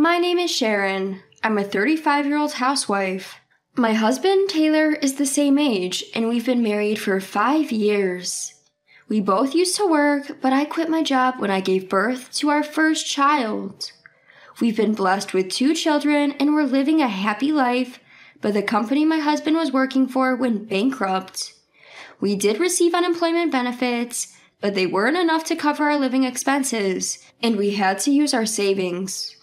My name is Sharon. I'm a 35 year old housewife. My husband, Taylor, is the same age, and we've been married for five years. We both used to work, but I quit my job when I gave birth to our first child. We've been blessed with two children and we're living a happy life, but the company my husband was working for went bankrupt. We did receive unemployment benefits, but they weren't enough to cover our living expenses, and we had to use our savings.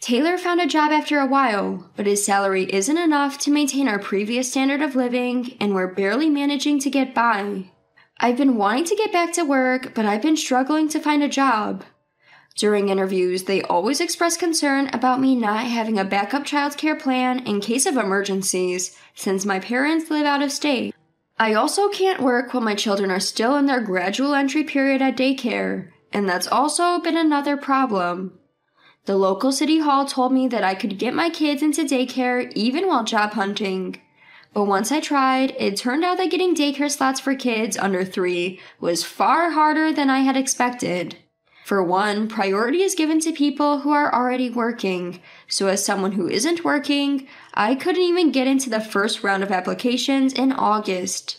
Taylor found a job after a while, but his salary isn't enough to maintain our previous standard of living, and we're barely managing to get by. I've been wanting to get back to work, but I've been struggling to find a job. During interviews, they always express concern about me not having a backup childcare plan in case of emergencies, since my parents live out of state. I also can't work while my children are still in their gradual entry period at daycare, and that's also been another problem. The local city hall told me that I could get my kids into daycare even while job hunting. But once I tried, it turned out that getting daycare slots for kids under three was far harder than I had expected. For one, priority is given to people who are already working, so as someone who isn't working, I couldn't even get into the first round of applications in August.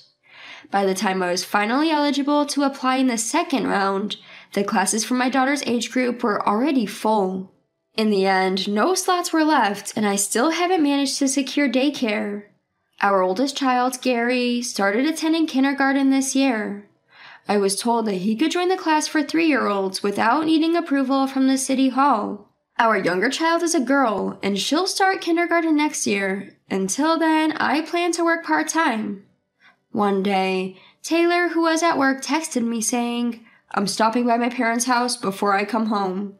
By the time I was finally eligible to apply in the second round, the classes for my daughter's age group were already full. In the end, no slots were left, and I still haven't managed to secure daycare. Our oldest child, Gary, started attending kindergarten this year. I was told that he could join the class for three year olds without needing approval from the city hall. Our younger child is a girl, and she'll start kindergarten next year. Until then, I plan to work part time. One day, Taylor, who was at work, texted me saying, I'm stopping by my parents' house before I come home.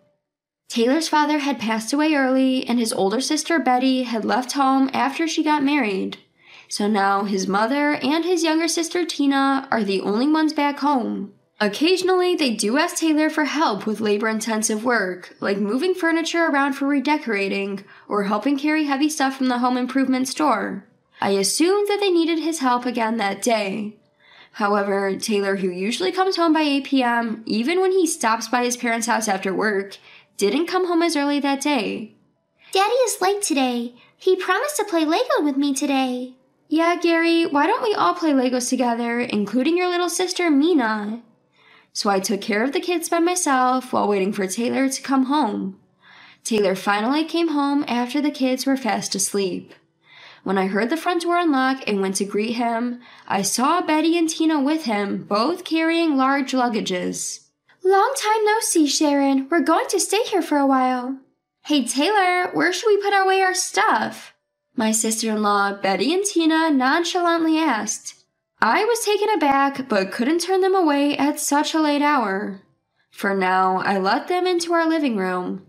Taylor's father had passed away early, and his older sister Betty had left home after she got married. So now his mother and his younger sister Tina are the only ones back home. Occasionally, they do ask Taylor for help with labor intensive work, like moving furniture around for redecorating or helping carry heavy stuff from the home improvement store. I assumed that they needed his help again that day. However, Taylor, who usually comes home by 8 p.m., even when he stops by his parents' house after work, didn't come home as early that day. Daddy is late today. He promised to play Lego with me today. Yeah, Gary, why don't we all play Legos together, including your little sister, Mina? So I took care of the kids by myself while waiting for Taylor to come home. Taylor finally came home after the kids were fast asleep. When I heard the front door unlock and went to greet him, I saw Betty and Tina with him, both carrying large luggages. Long time no see, Sharon. We're going to stay here for a while. Hey, Taylor, where should we put away our stuff? My sister in law, Betty and Tina, nonchalantly asked. I was taken aback, but couldn't turn them away at such a late hour. For now, I let them into our living room.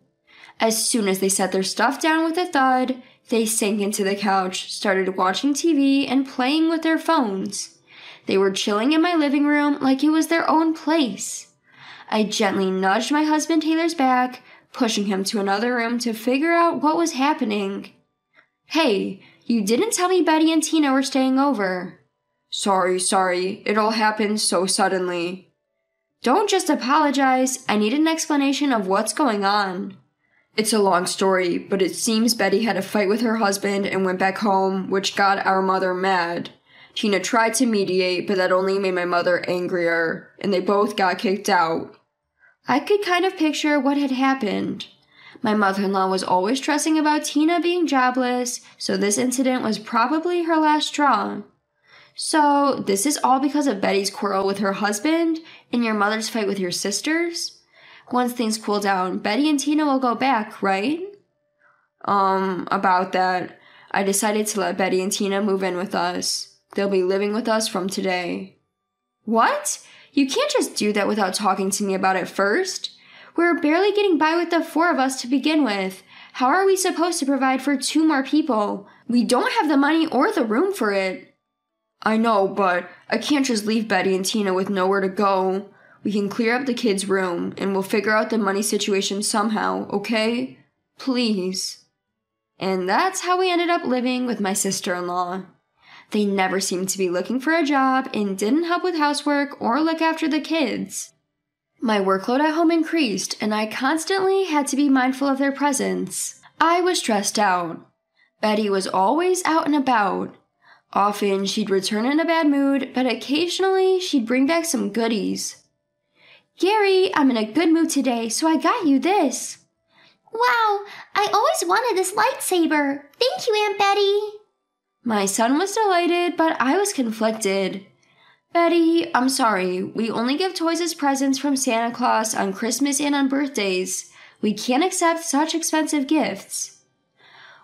As soon as they set their stuff down with a thud, they sank into the couch, started watching TV, and playing with their phones. They were chilling in my living room like it was their own place. I gently nudged my husband Taylor's back, pushing him to another room to figure out what was happening. Hey, you didn't tell me Betty and Tina were staying over. Sorry, sorry. It all happened so suddenly. Don't just apologize. I need an explanation of what's going on. It's a long story, but it seems Betty had a fight with her husband and went back home, which got our mother mad. Tina tried to mediate, but that only made my mother angrier, and they both got kicked out. I could kind of picture what had happened. My mother in law was always stressing about Tina being jobless, so this incident was probably her last straw. So, this is all because of Betty's quarrel with her husband and your mother's fight with your sisters? Once things cool down, Betty and Tina will go back, right? Um, about that, I decided to let Betty and Tina move in with us. They'll be living with us from today. What? You can't just do that without talking to me about it first. We're barely getting by with the four of us to begin with. How are we supposed to provide for two more people? We don't have the money or the room for it. I know, but I can't just leave Betty and Tina with nowhere to go. We can clear up the kids' room and we'll figure out the money situation somehow, okay? Please. And that's how we ended up living with my sister in law. They never seemed to be looking for a job and didn't help with housework or look after the kids. My workload at home increased, and I constantly had to be mindful of their presence. I was stressed out. Betty was always out and about. Often she'd return in a bad mood, but occasionally she'd bring back some goodies. Gary, I'm in a good mood today, so I got you this. Wow, I always wanted this lightsaber. Thank you, Aunt Betty. My son was delighted, but I was conflicted. Betty, I'm sorry. We only give toys as presents from Santa Claus on Christmas and on birthdays. We can't accept such expensive gifts.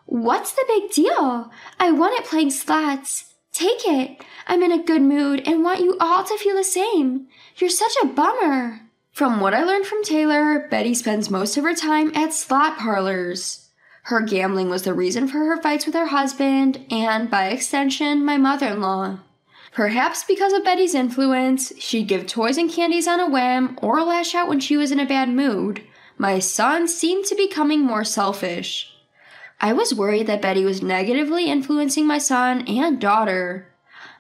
What's the big deal? I want it playing slots. Take it. I'm in a good mood and want you all to feel the same. You're such a bummer. From what I learned from Taylor, Betty spends most of her time at slot parlors. Her gambling was the reason for her fights with her husband and, by extension, my mother in law. Perhaps because of Betty's influence, she'd give toys and candies on a whim or lash out when she was in a bad mood. My son seemed to be becoming more selfish. I was worried that Betty was negatively influencing my son and daughter.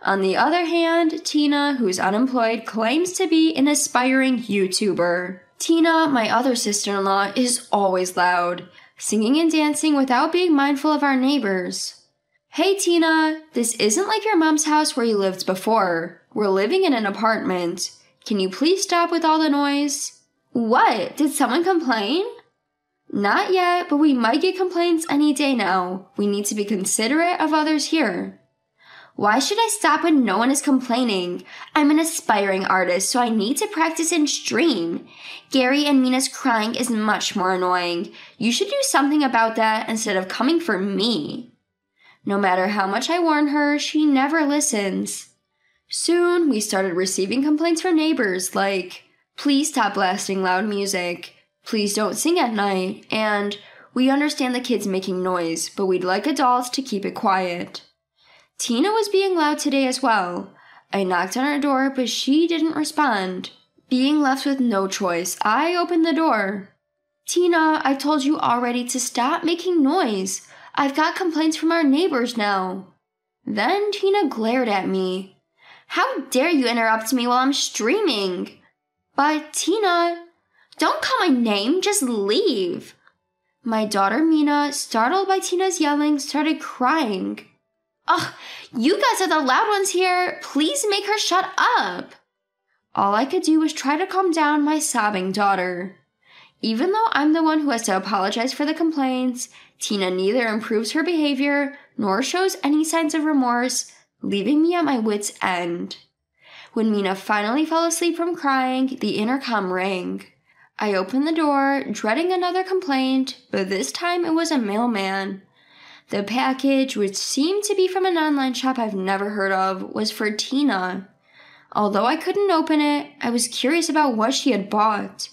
On the other hand, Tina, who's unemployed, claims to be an aspiring YouTuber. Tina, my other sister in law, is always loud, singing and dancing without being mindful of our neighbors. Hey Tina, this isn't like your mom's house where you lived before. We're living in an apartment. Can you please stop with all the noise? What? Did someone complain? Not yet, but we might get complaints any day now. We need to be considerate of others here. Why should I stop when no one is complaining? I'm an aspiring artist, so I need to practice and stream. Gary and Mina's crying is much more annoying. You should do something about that instead of coming for me. No matter how much I warn her, she never listens. Soon, we started receiving complaints from neighbors like, please stop blasting loud music, please don't sing at night, and we understand the kids making noise, but we'd like adults to keep it quiet. Tina was being loud today as well. I knocked on her door, but she didn't respond. Being left with no choice, I opened the door. Tina, I told you already to stop making noise. I've got complaints from our neighbors now. Then Tina glared at me. How dare you interrupt me while I'm streaming? But Tina, don't call my name, just leave. My daughter Mina, startled by Tina's yelling, started crying. Ugh, you guys are the loud ones here. Please make her shut up. All I could do was try to calm down my sobbing daughter. Even though I'm the one who has to apologize for the complaints, Tina neither improves her behavior nor shows any signs of remorse, leaving me at my wits' end. When Mina finally fell asleep from crying, the intercom rang. I opened the door, dreading another complaint, but this time it was a mailman. The package, which seemed to be from an online shop I've never heard of, was for Tina. Although I couldn't open it, I was curious about what she had bought.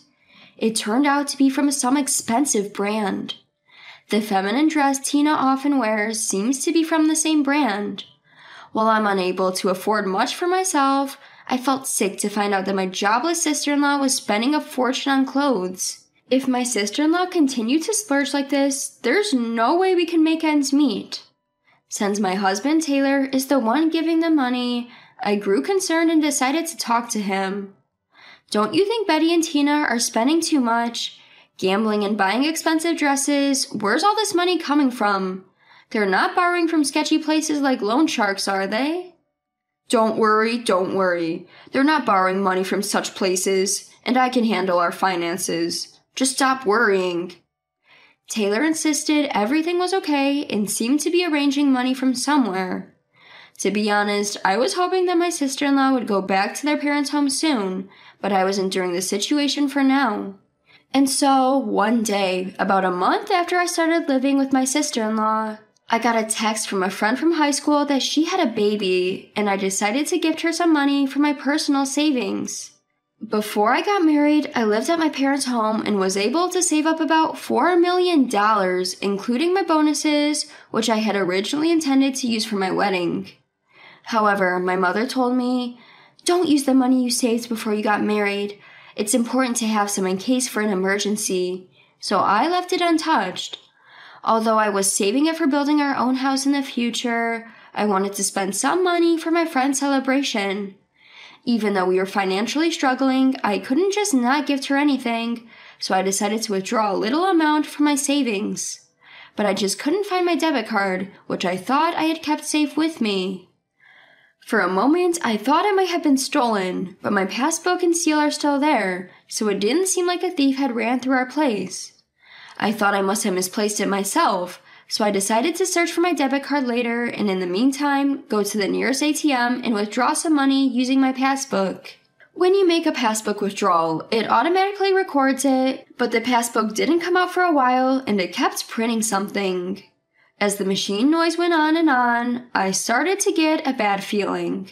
It turned out to be from some expensive brand. The feminine dress Tina often wears seems to be from the same brand. While I'm unable to afford much for myself, I felt sick to find out that my jobless sister in law was spending a fortune on clothes. If my sister in law continued to splurge like this, there's no way we can make ends meet. Since my husband Taylor is the one giving the money, I grew concerned and decided to talk to him. Don't you think Betty and Tina are spending too much? Gambling and buying expensive dresses, where's all this money coming from? They're not borrowing from sketchy places like loan sharks, are they? Don't worry, don't worry. They're not borrowing money from such places, and I can handle our finances. Just stop worrying. Taylor insisted everything was okay and seemed to be arranging money from somewhere. To be honest, I was hoping that my sister in law would go back to their parents' home soon, but I was enduring the situation for now. And so, one day, about a month after I started living with my sister in law, I got a text from a friend from high school that she had a baby, and I decided to gift her some money from my personal savings. Before I got married, I lived at my parents' home and was able to save up about $4 million, including my bonuses, which I had originally intended to use for my wedding. However, my mother told me, don't use the money you saved before you got married. It's important to have some in case for an emergency. So I left it untouched. Although I was saving it for building our own house in the future, I wanted to spend some money for my friend's celebration. Even though we were financially struggling, I couldn't just not gift her anything, so I decided to withdraw a little amount from my savings. but I just couldn't find my debit card, which I thought I had kept safe with me. For a moment, I thought it might have been stolen, but my passbook and seal are still there, so it didn't seem like a thief had ran through our place. I thought I must have misplaced it myself, so I decided to search for my debit card later and in the meantime, go to the nearest ATM and withdraw some money using my passbook. When you make a passbook withdrawal, it automatically records it, but the passbook didn't come out for a while and it kept printing something. As the machine noise went on and on, I started to get a bad feeling.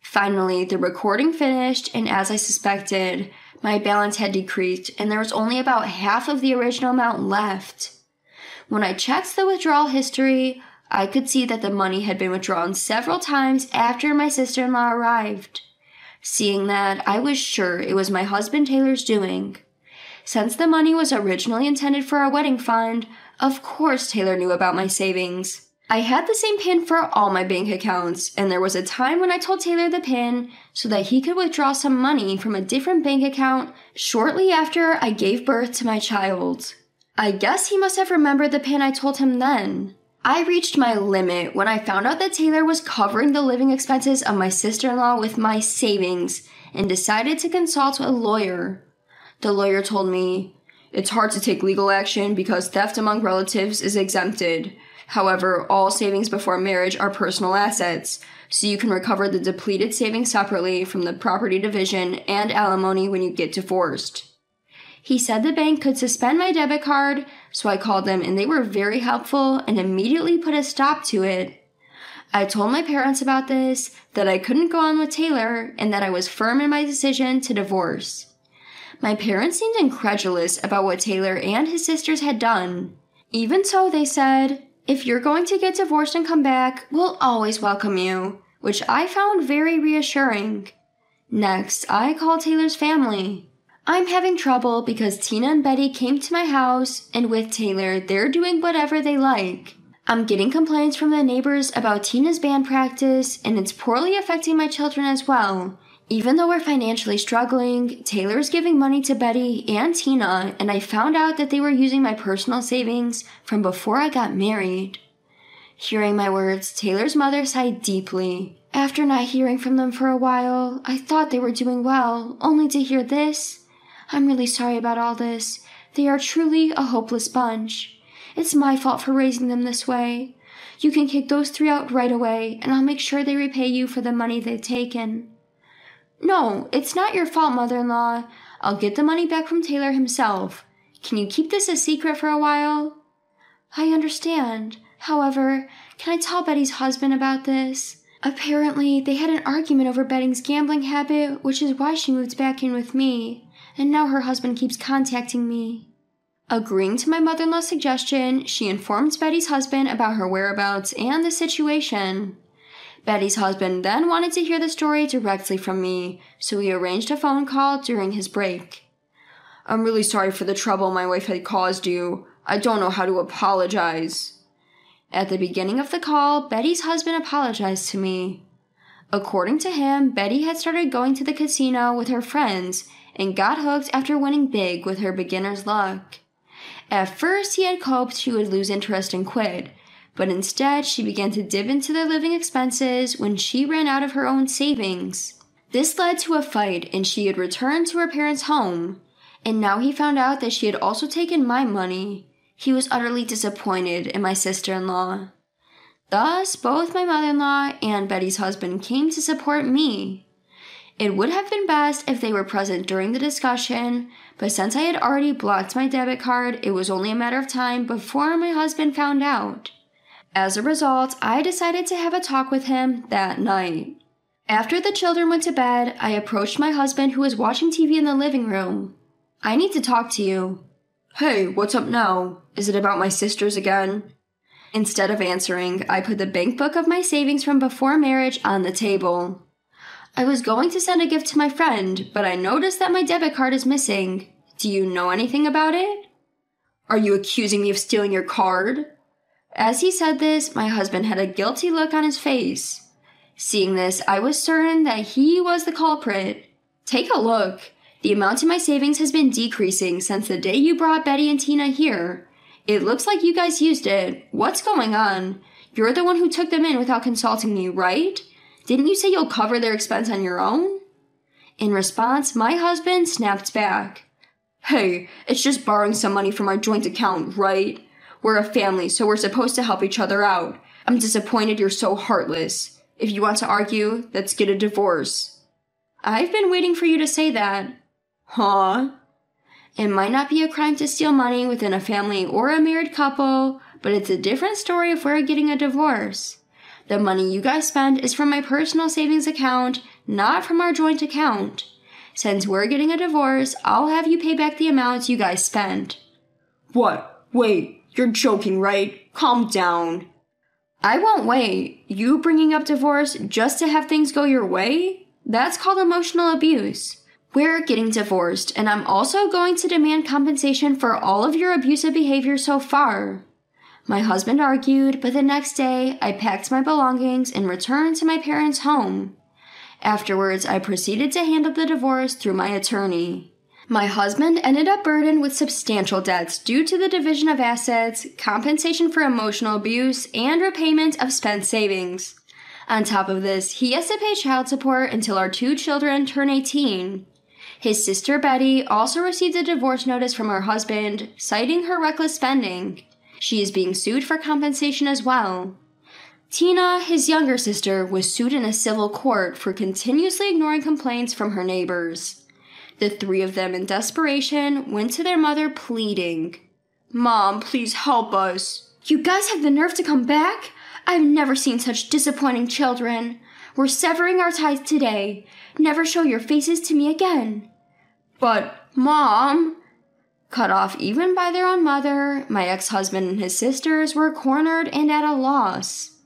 Finally, the recording finished, and as I suspected, my balance had decreased and there was only about half of the original amount left. When I checked the withdrawal history, I could see that the money had been withdrawn several times after my sister in law arrived. Seeing that, I was sure it was my husband Taylor's doing. Since the money was originally intended for our wedding fund, of course Taylor knew about my savings. I had the same PIN for all my bank accounts, and there was a time when I told Taylor the PIN so that he could withdraw some money from a different bank account shortly after I gave birth to my child. I guess he must have remembered the PIN I told him then. I reached my limit when I found out that Taylor was covering the living expenses of my sister in law with my savings and decided to consult a lawyer. The lawyer told me, It's hard to take legal action because theft among relatives is exempted. However, all savings before marriage are personal assets, so you can recover the depleted savings separately from the property division and alimony when you get divorced. He said the bank could suspend my debit card, so I called them and they were very helpful and immediately put a stop to it. I told my parents about this, that I couldn't go on with Taylor, and that I was firm in my decision to divorce. My parents seemed incredulous about what Taylor and his sisters had done. Even so, they said, if you're going to get divorced and come back, we'll always welcome you, which I found very reassuring. Next, I called Taylor's family. I'm having trouble because Tina and Betty came to my house, and with Taylor, they're doing whatever they like. I'm getting complaints from the neighbors about Tina's band practice, and it's poorly affecting my children as well. Even though we're financially struggling, Taylor's giving money to Betty and Tina, and I found out that they were using my personal savings from before I got married. Hearing my words, Taylor's mother sighed deeply. After not hearing from them for a while, I thought they were doing well, only to hear this. I'm really sorry about all this. They are truly a hopeless bunch. It's my fault for raising them this way. You can kick those three out right away, and I'll make sure they repay you for the money they've taken. No, it's not your fault, mother in law. I'll get the money back from Taylor himself. Can you keep this a secret for a while? I understand. However, can I tell Betty's husband about this? Apparently, they had an argument over Betty's gambling habit, which is why she moved back in with me and now her husband keeps contacting me. Agreeing to my mother in law's suggestion, she informed Betty's husband about her whereabouts and the situation. Betty's husband then wanted to hear the story directly from me, so we arranged a phone call during his break. I'm really sorry for the trouble my wife had caused you. I don't know how to apologize. At the beginning of the call, Betty's husband apologized to me. According to him, Betty had started going to the casino with her friends and got hooked after winning big with her beginner's luck. At first, he had hoped she would lose interest and quit, but instead, she began to dip into their living expenses when she ran out of her own savings. This led to a fight, and she had returned to her parents' home. And now he found out that she had also taken my money. He was utterly disappointed in my sister in law. Thus, both my mother in law and Betty's husband came to support me. It would have been best if they were present during the discussion, but since I had already blocked my debit card, it was only a matter of time before my husband found out. As a result, I decided to have a talk with him that night. After the children went to bed, I approached my husband who was watching TV in the living room. I need to talk to you. Hey, what's up now? Is it about my sisters again? Instead of answering, I put the bank book of my savings from before marriage on the table. I was going to send a gift to my friend, but I noticed that my debit card is missing. Do you know anything about it? Are you accusing me of stealing your card? As he said this, my husband had a guilty look on his face. Seeing this, I was certain that he was the culprit. Take a look. The amount in my savings has been decreasing since the day you brought Betty and Tina here. It looks like you guys used it. What's going on? You're the one who took them in without consulting me, right? Didn't you say you'll cover their expense on your own? In response, my husband snapped back. Hey, it's just borrowing some money from our joint account, right? We're a family, so we're supposed to help each other out. I'm disappointed you're so heartless. If you want to argue, let's get a divorce. I've been waiting for you to say that. Huh? It might not be a crime to steal money within a family or a married couple, but it's a different story if we're getting a divorce. The money you guys spend is from my personal savings account, not from our joint account. Since we're getting a divorce, I'll have you pay back the amounts you guys spent. What? Wait, you're joking, right? Calm down. I won't wait. You bringing up divorce just to have things go your way? That's called emotional abuse. We're getting divorced, and I'm also going to demand compensation for all of your abusive behavior so far. My husband argued, but the next day I packed my belongings and returned to my parents' home. Afterwards, I proceeded to handle the divorce through my attorney. My husband ended up burdened with substantial debts due to the division of assets, compensation for emotional abuse, and repayment of spent savings. On top of this, he has to pay child support until our two children turn 18. His sister Betty also received a divorce notice from her husband, citing her reckless spending. She is being sued for compensation as well. Tina, his younger sister, was sued in a civil court for continuously ignoring complaints from her neighbors. The three of them, in desperation, went to their mother pleading, Mom, please help us. You guys have the nerve to come back? I've never seen such disappointing children. We're severing our ties today. Never show your faces to me again. But, Mom, Cut off even by their own mother, my ex husband and his sisters were cornered and at a loss.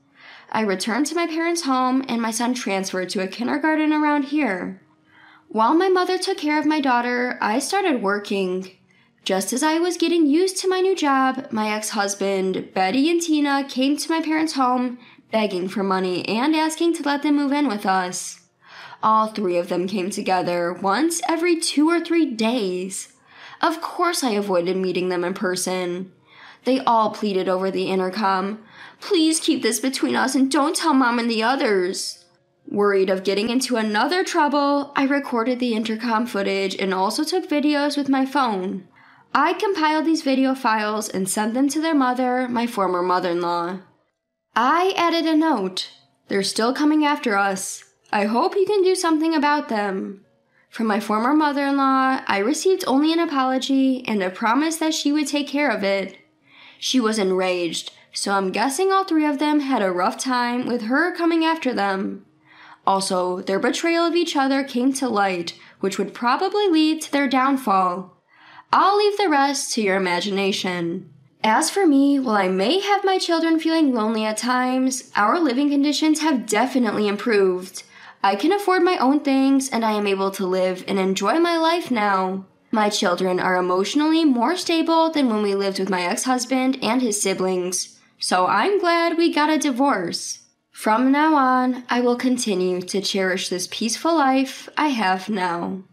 I returned to my parents' home and my son transferred to a kindergarten around here. While my mother took care of my daughter, I started working. Just as I was getting used to my new job, my ex husband, Betty and Tina, came to my parents' home begging for money and asking to let them move in with us. All three of them came together once every two or three days. Of course, I avoided meeting them in person. They all pleaded over the intercom. Please keep this between us and don't tell mom and the others. Worried of getting into another trouble, I recorded the intercom footage and also took videos with my phone. I compiled these video files and sent them to their mother, my former mother in law. I added a note. They're still coming after us. I hope you can do something about them. From my former mother in law, I received only an apology and a promise that she would take care of it. She was enraged, so I'm guessing all three of them had a rough time with her coming after them. Also, their betrayal of each other came to light, which would probably lead to their downfall. I'll leave the rest to your imagination. As for me, while I may have my children feeling lonely at times, our living conditions have definitely improved. I can afford my own things and I am able to live and enjoy my life now. My children are emotionally more stable than when we lived with my ex husband and his siblings, so I'm glad we got a divorce. From now on, I will continue to cherish this peaceful life I have now.